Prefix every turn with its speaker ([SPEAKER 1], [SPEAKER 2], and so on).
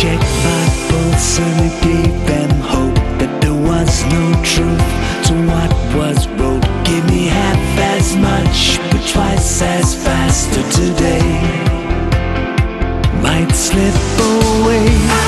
[SPEAKER 1] Check my pulse and it gave them hope that there was no truth to what was wrote. Give me half as much, but twice as faster today. Might slip away.